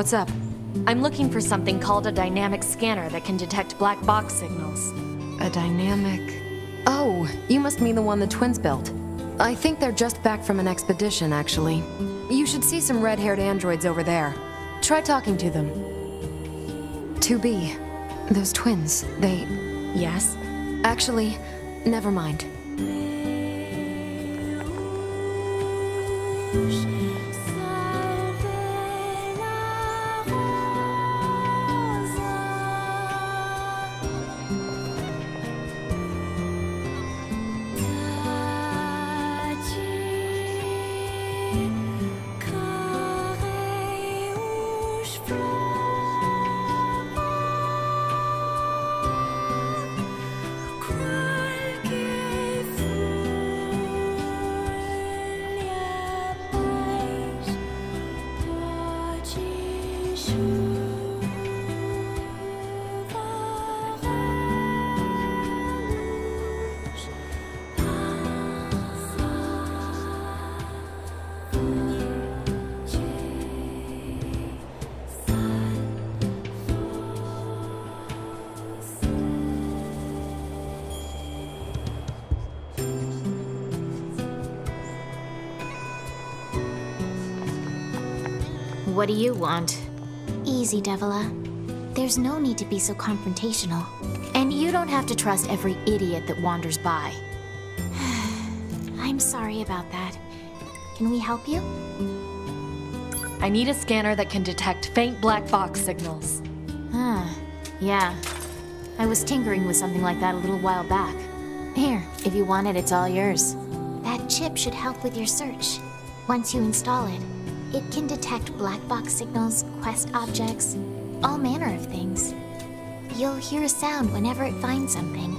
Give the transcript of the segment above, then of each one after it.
What's up? I'm looking for something called a dynamic scanner that can detect black box signals. A dynamic... Oh, you must mean the one the twins built. I think they're just back from an expedition, actually. You should see some red-haired androids over there. Try talking to them. 2B. Those twins, they... Yes? Actually, never mind. What do you want? Easy, Devola. There's no need to be so confrontational. And you don't have to trust every idiot that wanders by. I'm sorry about that. Can we help you? I need a scanner that can detect faint black box signals. Huh. Yeah. I was tinkering with something like that a little while back. Here, if you want it, it's all yours. That chip should help with your search. Once you install it, it can detect black box signals, quest objects, all manner of things. You'll hear a sound whenever it finds something.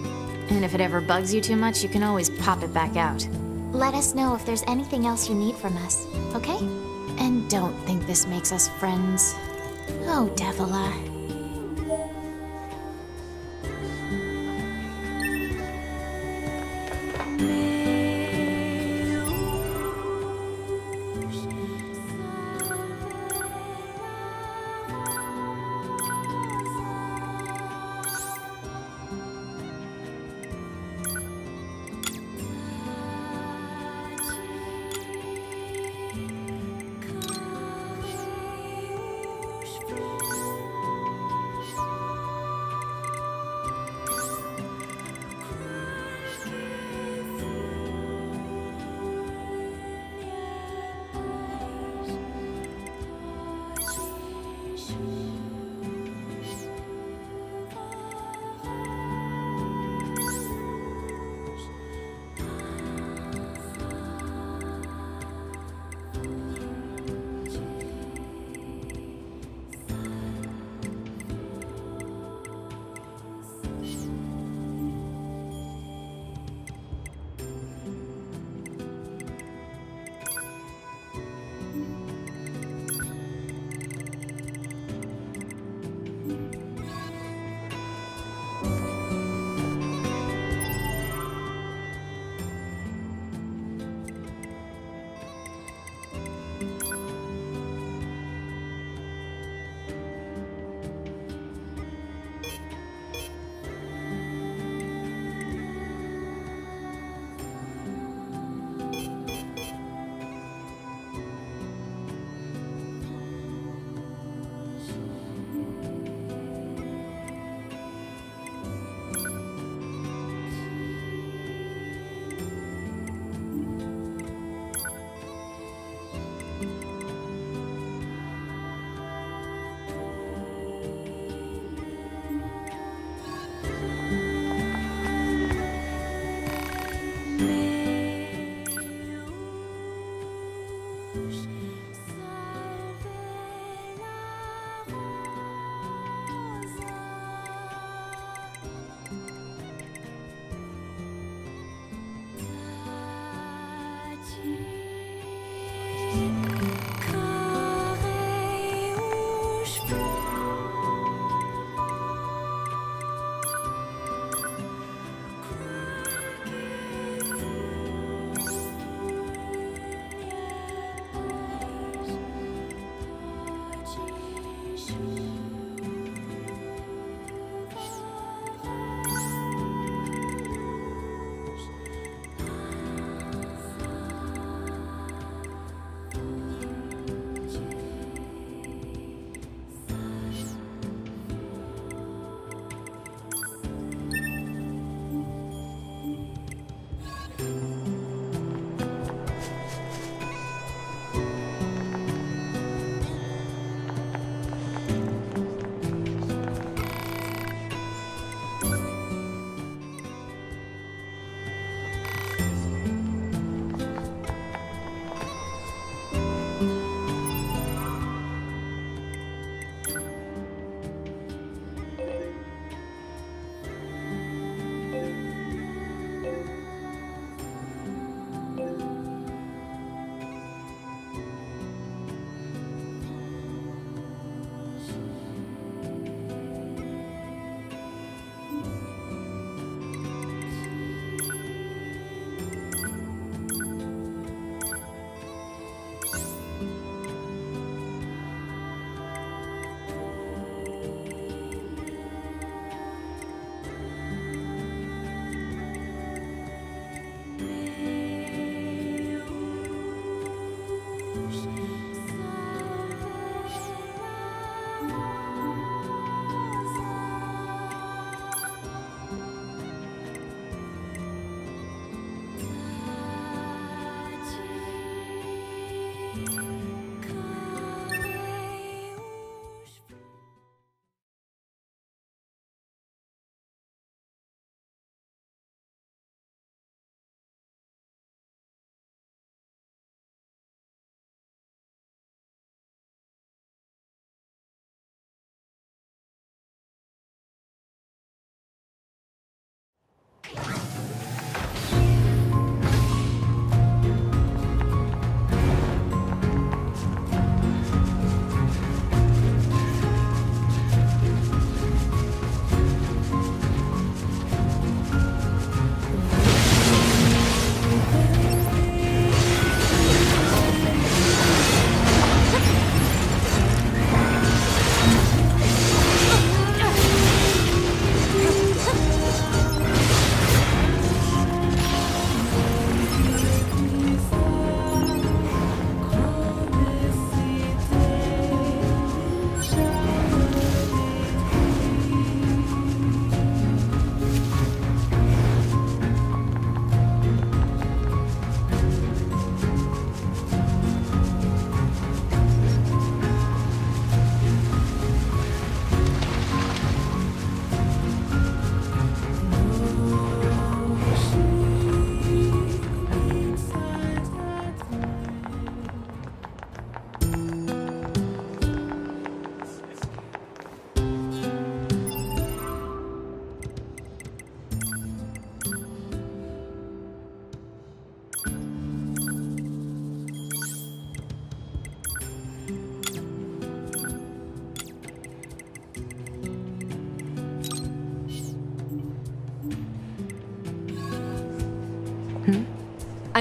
And if it ever bugs you too much, you can always pop it back out. Let us know if there's anything else you need from us, okay? And don't think this makes us friends. Oh, Devola.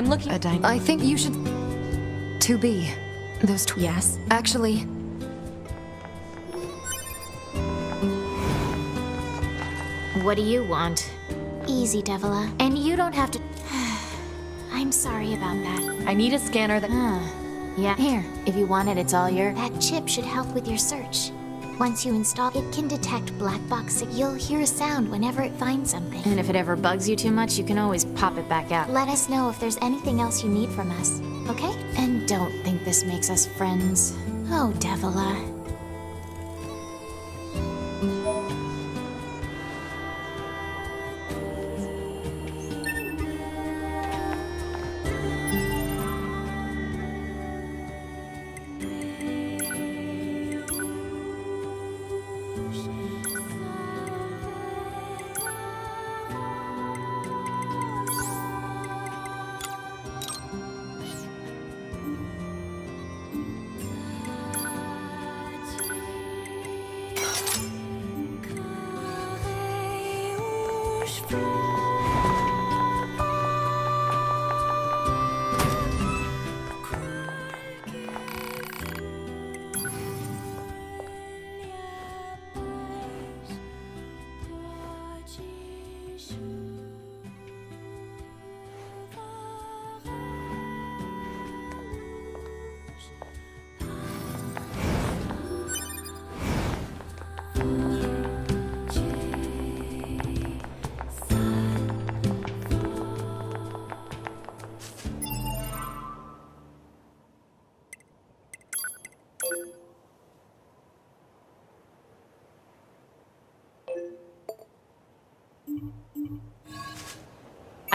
I'm looking. A dynamo. I think you should. To be. Those tw- Yes. Actually, What do you want? Easy, Devola. And you don't have to. I'm sorry about that. I need a scanner that. Huh. Yeah, here. If you want it, it's all your. That chip should help with your search. Once you install it, can detect black box. You'll hear a sound whenever it finds something. And if it ever bugs you too much, you can always pop it back out. Let us know if there's anything else you need from us, okay? And don't think this makes us friends. Oh, Devola. Uh.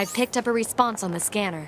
I've picked up a response on the scanner.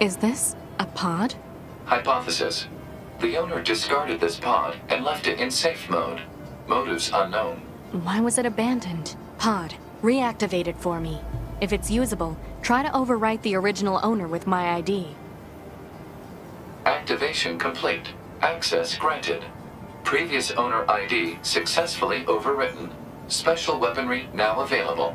Is this a pod? Hypothesis. The owner discarded this pod and left it in safe mode. Motives unknown. Why was it abandoned? Pod, reactivate it for me. If it's usable, try to overwrite the original owner with my ID. Activation complete. Access granted. Previous owner ID successfully overwritten. Special weaponry now available.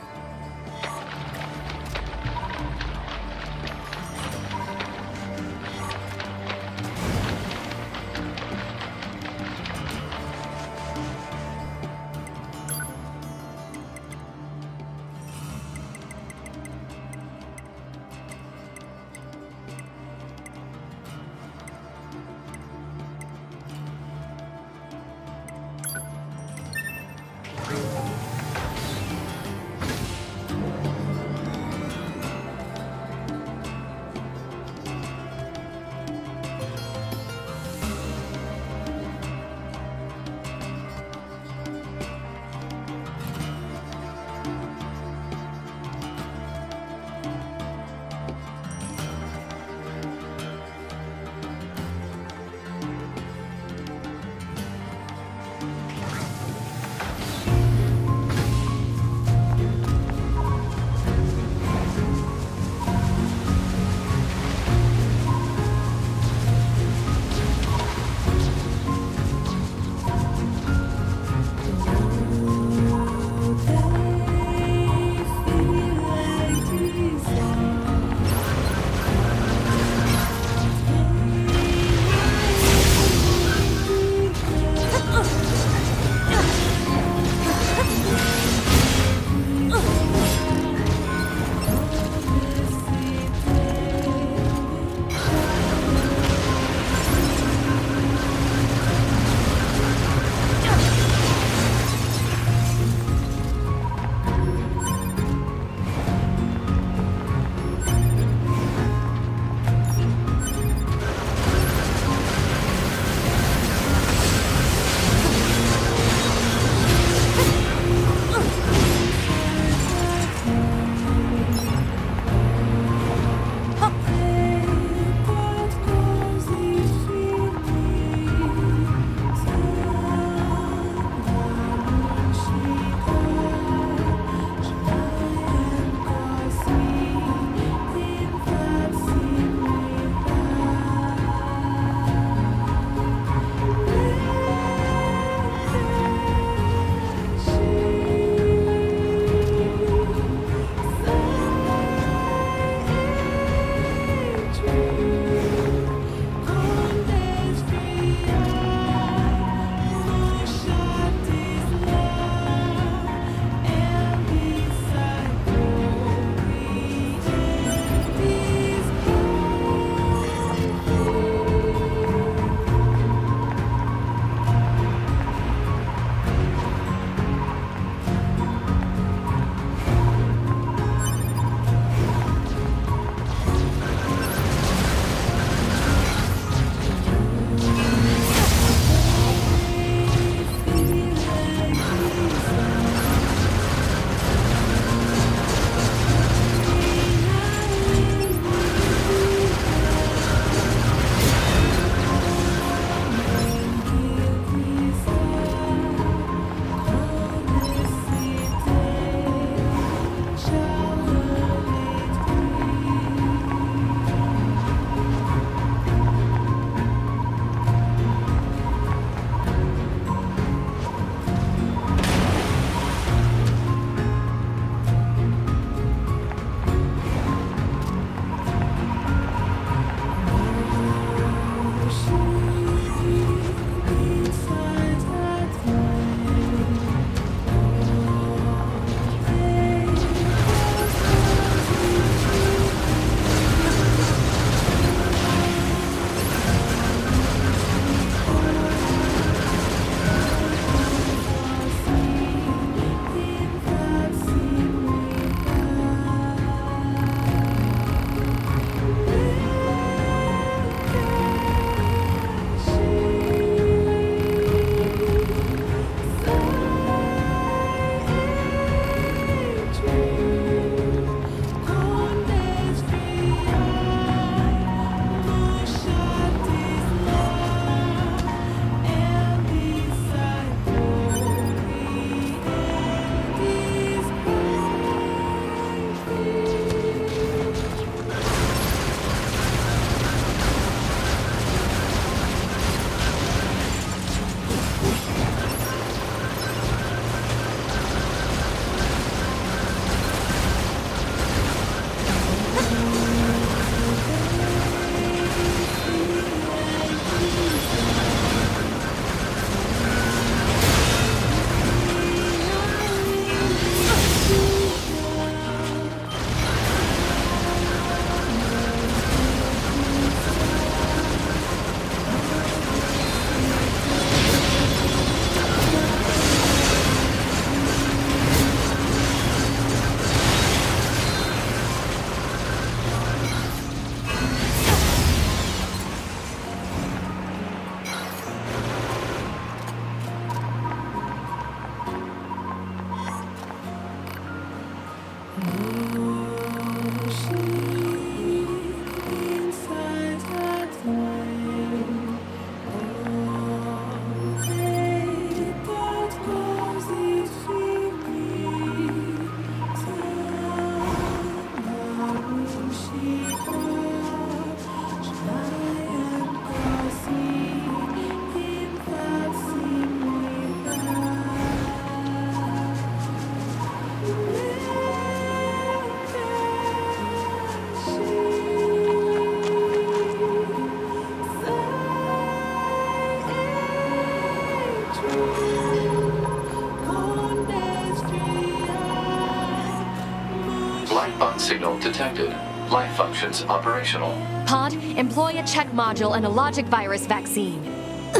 signal detected. Life functions operational. Pod, employ a check module and a logic virus vaccine.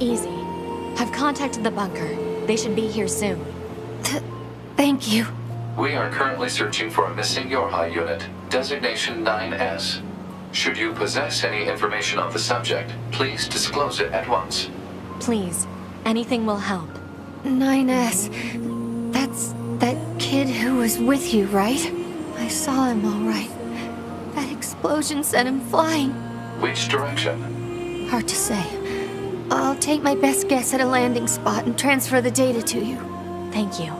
Easy. I've contacted the bunker. They should be here soon. Thank you. We are currently searching for a missing YoRHa unit, designation 9S. Should you possess any information on the subject, please disclose it at once. Please, anything will help. 9S. That's that kid who was with you, right? I saw him all right. That explosion sent him flying. Which direction? Hard to say. I'll take my best guess at a landing spot and transfer the data to you. Thank you.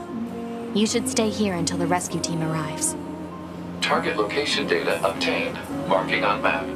You should stay here until the rescue team arrives. Target location data obtained. Marking on map.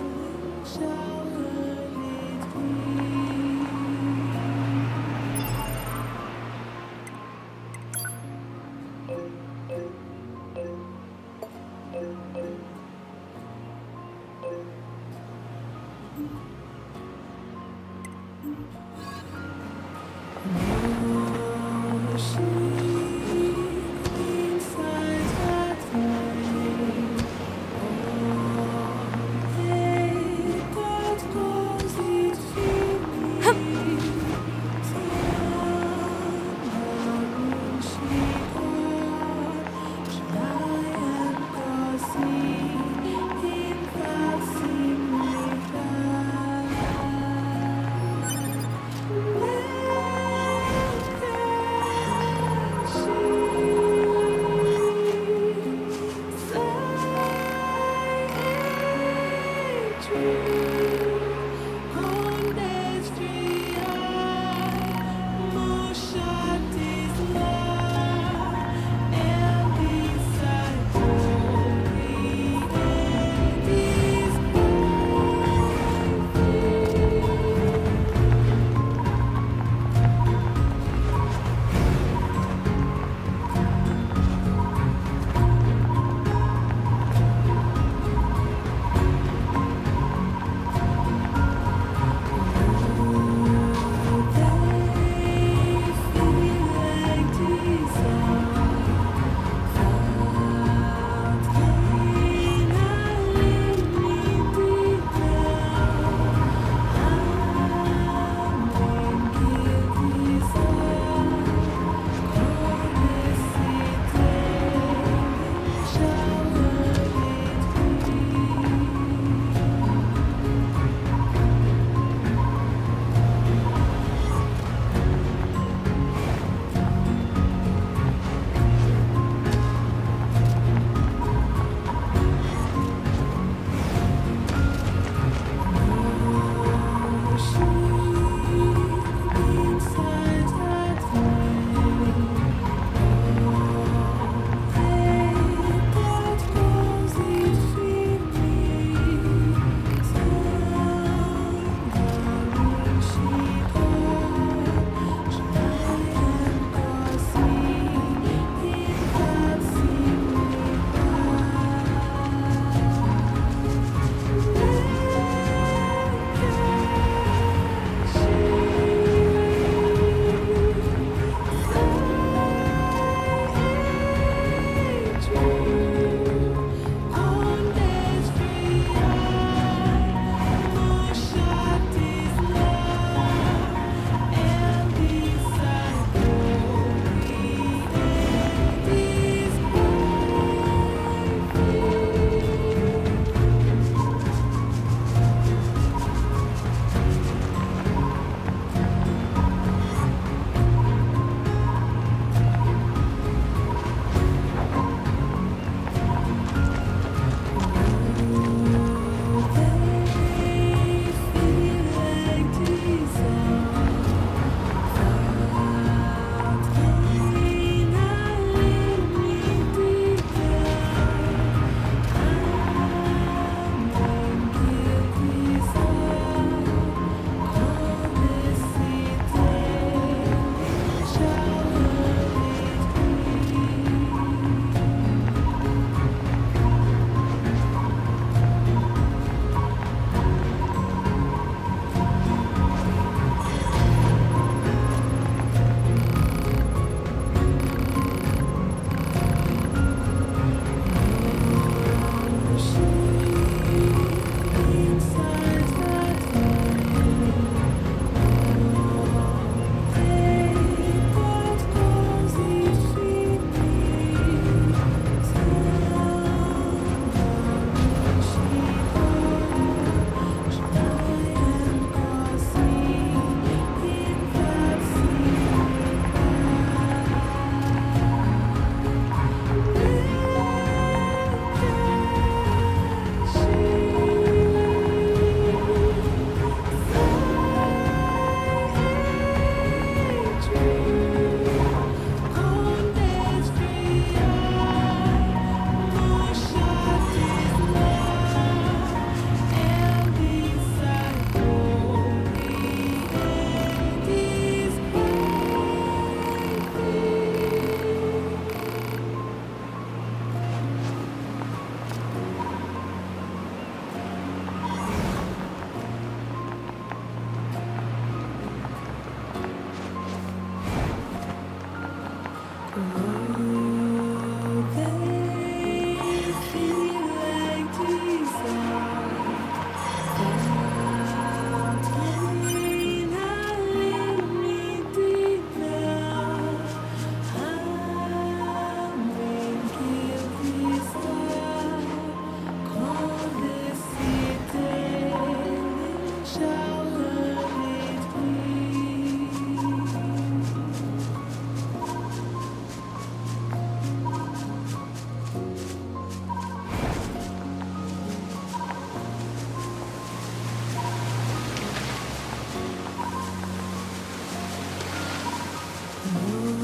Mm-hmm.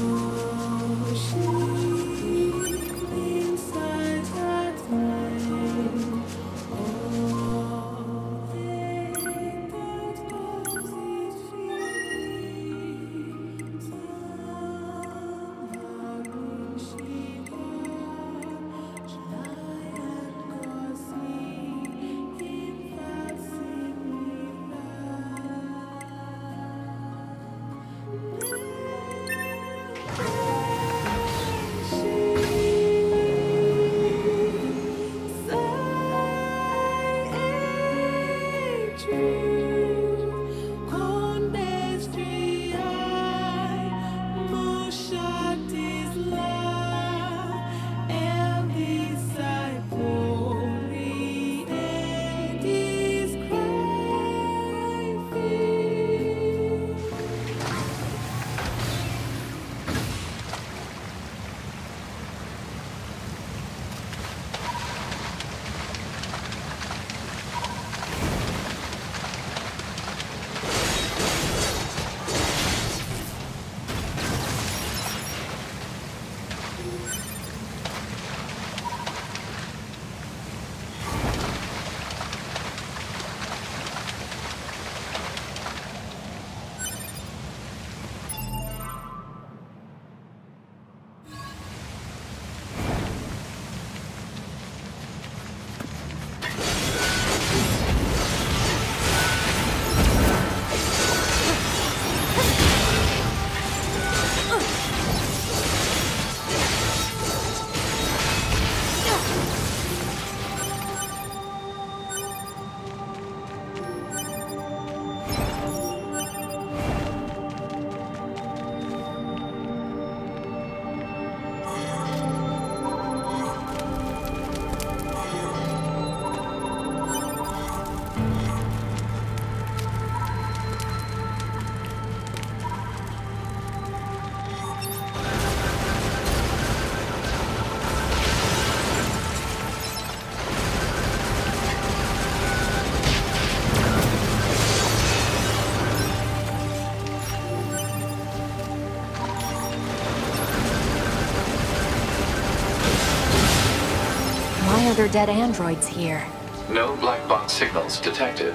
There dead androids here? No black box signals detected.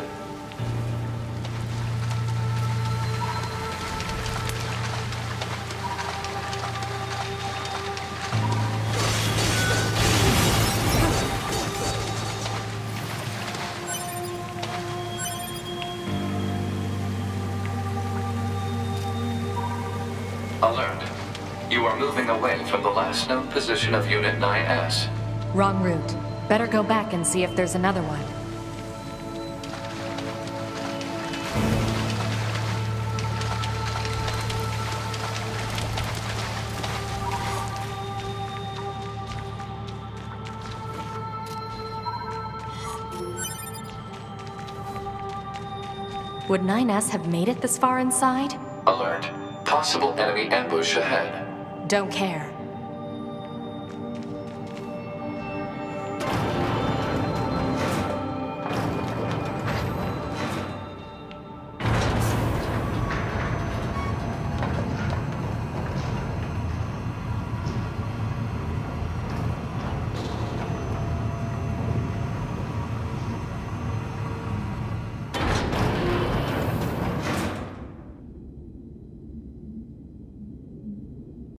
Alert. You are moving away from the last known position of Unit 9S. Wrong route. Better go back and see if there's another one. Would 9S have made it this far inside? Alert. Possible enemy ambush ahead. Don't care.